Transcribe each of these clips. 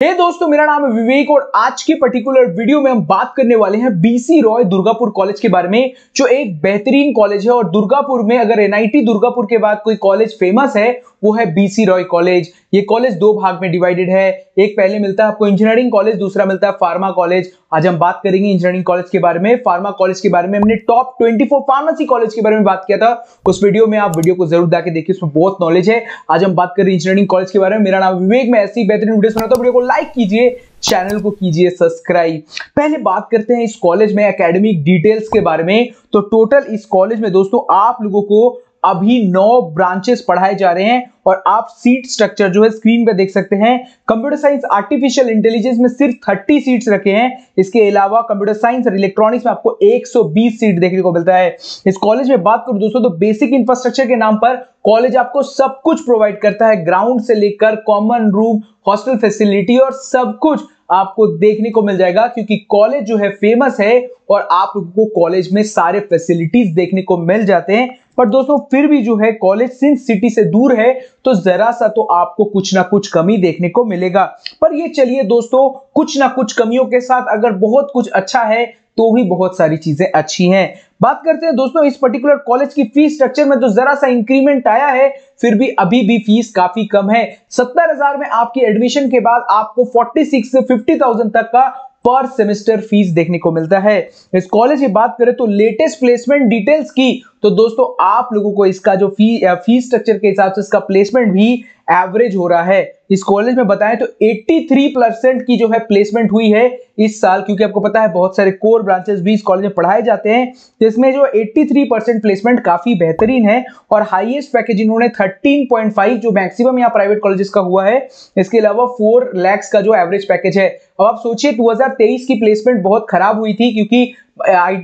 हे hey दोस्तों, मेरा नाम है विवेक और आज के पर्टिकुलर वीडियो में हम बात करने वाले हैं बीसी रॉय दुर्गापुर कॉलेज के बारे में, जो एक बेहतरीन कॉलेज है और दुर्गापुर में अगर एनआईटी दुर्गापुर के बाद कोई कॉलेज फ़ेमस है वो है बीसी रॉय कॉलेज ये कॉलेज दो भाग में डिवाइडेड है. एक पहले मिलता है आपको इंजीनियरिंग कॉलेज दूसरा मिलता है फार्मा कॉलेज आज हम बात करेंगे इंजीनियरिंग कॉलेज के बारे में. फार्मा कॉलेज के बारे में हमने टॉप 24 फार्मेसी कॉलेज के बारे में बात किया था. उस वीडियो में आप वीडियो को ज़रूर जाके देखिए, उसमें बहुत नॉलेज है. आज हम बात करें इंजीनियरिंग कॉलेज के बारे में. मेरा नाम विवेक, मैं ऐसी बेहतरीन वीडियो बनाता हूँ. वीडियो को लाइक कीजिए चैनल को कीजिए सब्सक्राइब पहले बात करते हैं इस कॉलेज में एकेडमिक डिटेल्स के बारे में. तो टोटल इस कॉलेज में दोस्तों आप लोगों को अभी नौ ब्रांचेस पढ़ाए जा रहे हैं और आप सीट स्ट्रक्चर जो है स्क्रीन पे देख सकते हैं। कंप्यूटर साइंस आर्टिफिशियल इंटेलिजेंस में सिर्फ़ 30 सीट्स रखे हैं। इसके अलावा कंप्यूटर साइंस और इलेक्ट्रॉनिक्स में आपको 120 सीट देखने को मिलता है। इस कॉलेज में बात करूँ दोस्तों तो बेसिक इंफ्रास्ट्रक्चर के नाम पर कॉलेज आपको सब कुछ प्रोवाइड करता है। ग्राउंड से लेकर कॉमन रूम हॉस्टल फैसिलिटी और सब कुछ। आपको देखने को मिल जाएगा, क्योंकि कॉलेज जो है फ़ेमस है और आप को कॉलेज में सारे फैसिलिटीज़ देखने को मिल जाते हैं। पर दोस्तों, फिर भी जो है कॉलेज सिंस सिटी से दूर है तो जरा सा तो आपको कुछ ना कुछ कमी देखने को मिलेगा। पर ये चलिए दोस्तों, कुछ ना कुछ कमियों के साथ अगर बहुत कुछ अच्छा है तो भी बहुत सारी चीज़ें अच्छी हैं। बात करते हैं दोस्तों इस पर्टिकुलर कॉलेज की फ़ीस स्ट्रक्चर में तो जरा सा इंक्रीमेंट आया है फिर भी अभी भी फ़ीस काफ़ी कम है। सत्तर हज़ार में आपकी एडमिशन के बाद आपको 46 से 50,000 तक का पर सेमेस्टर फ़ीस देखने को मिलता है। इस कॉलेज की बात करें तो लेटेस्ट प्लेसमेंट डिटेल्स की तो दोस्तों आप लोगों को इसका जो फ़ी फ़ीस स्ट्रक्चर के हिसाब से इसका प्लेसमेंट भी एवरेज हो रहा है। इस कॉलेज में बताएँ तो 83 परसेंट की जो है प्लेसमेंट हुई है इस साल, क्योंकि आपको पता है बहुत सारे कोर ब्रांचेस भी इस कॉलेज में पढ़ाए जाते हैं, जिसमें जो 83 परसेंट प्लेसमेंट काफ़ी बेहतरीन है और हाईएस्ट पैकेज इन्होंने 13.5 जो मैक्सिमम यहाँ प्राइवेट कॉलेजेस का हुआ है, इसके अलावा फोर लैक्स का जो एवरेज पैकेज है। अब आप सोचिए 2023 की प्लेसमेंट बहुत खराब हुई थी, क्योंकि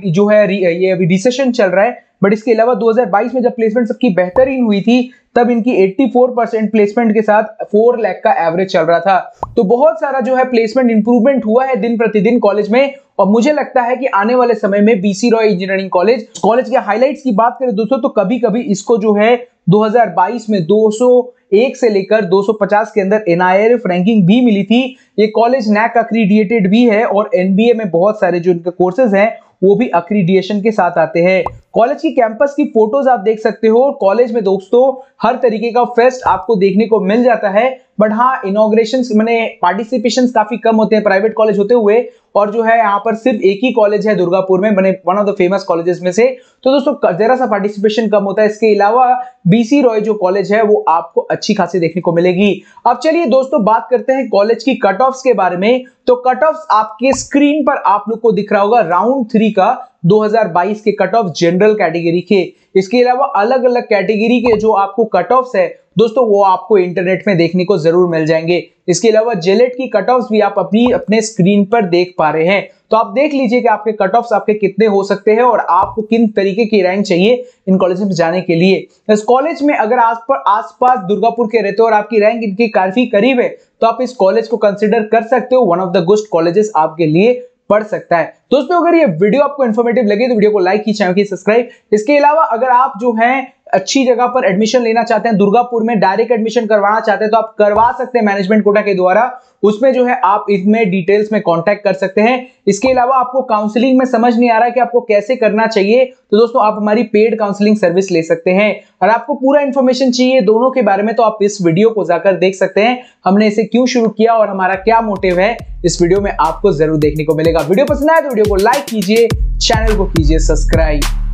जो है ये अभी रिसेशन चल रहा है बट इसके अलावा 2022 में जब प्लेसमेंट सबकी बेहतरीन हुई थी, तब इनकी 84 परसेंट प्लेसमेंट के साथ 4 लाख का एवरेज चल रहा था। तो बहुत सारा जो है प्लेसमेंट इंप्रूवमेंट हुआ है दिन प्रतिदिन कॉलेज में, और मुझे लगता है कि आने वाले समय में BC Roy engineering college college के हाइलाइट्स की बात करें दोस्तों तो कभी कभी इसको जो है 2022 में 201 से लेकर 250 के अंदर एनआईआरएफ रैंकिंग भी मिली थी। ये कॉलेज नैक अक्रीडिएटेड भी है, और एनबीए में बहुत सारे जो इनके कोर्सेज हैं, वो भी अक्रीडिएशन के साथ आते हैं। कॉलेज की कैंपस की फ़ोटोज़ आप देख सकते हो। कॉलेज में दोस्तों, हर तरीके का फेस्ट आपको देखने को मिल जाता है। बट हाँ इनोग्रेशन मैंने पार्टिसिपेशन काफ़ी कम होते हैं प्राइवेट कॉलेज होते हुए। और जो है, यहाँ पर सिर्फ़ एक ही कॉलेज है दुर्गापुर में, बने one of the famous colleges में से। तो दोस्तों जरा सा पार्टिसिपेशन कम होता है। इसके अलावा बीसी रॉय जो कॉलेज है, वो आपको अच्छी खासी देखने को मिलेगी। अब चलिए दोस्तों, बात करते हैं कॉलेज की कट ऑफ़ के बारे में। तो कट ऑफ़ आपके स्क्रीन पर आप लोग को दिख रहा होगा। राउंड थ्री का 2022 के कट ऑफ़ जनरल कैटेगरी के। इसके अलावा अलग अलग कैटेगरी के जो आपको कट ऑफ़ है, दोस्तों, वो आपको इंटरनेट में देखने को ज़रूर मिल जाएँगे। इसके अलावा जेलेट की कट ऑफ़ भी आप अपनी, अपने स्क्रीन पर देख पा रहे हैं। तो आप देख लीजिए कि आपके कट ऑफ़ आपके कितने हो सकते हैं और आपको किन तरीके की रैंक चाहिए इन कॉलेज में जाने के लिए। इस कॉलेज में अगर आस पर आसपास दुर्गापुर के रहते हो और आपकी रैंक इनकी काफ़ी करीब है तो आप इस कॉलेज को कंसिडर कर सकते हो वन ऑफ़ द गुस्ट कॉलेजेस आपके लिए। पढ़ सकता है। दोस्तों, अगर ये वीडियो आपको इन्फॉर्मेटिव लगे तो वीडियो को लाइक की चैनल की सब्सक्राइब इसके अलावा अगर आप जो है अच्छी जगह पर एडमिशन लेना चाहते हैं, दुर्गापुर में डायरेक्ट एडमिशन करवाना चाहते हैं तो आप करवा सकते हैं मैनेजमेंट कोटा के द्वारा। उसमें जो है, आप इसमें डिटेल्स में कांटेक्ट कर सकते हैं। इसके अलावा आपको काउंसलिंग में समझ नहीं आ रहा है कि आपको कैसे करना चाहिए तो दोस्तों आप हमारी पेड काउंसलिंग सर्विस ले सकते हैं। और आपको पूरा इंफॉर्मेशन चाहिए दोनों के बारे में तो आप इस वीडियो को जाकर देख सकते हैं। हमने इसे क्यों शुरू किया और हमारा क्या मोटिव है, इस वीडियो में आपको ज़रूर देखने को मिलेगा। वीडियो पसंद आया तो वीडियो को लाइक कीजिए चैनल को कीजिए सब्सक्राइब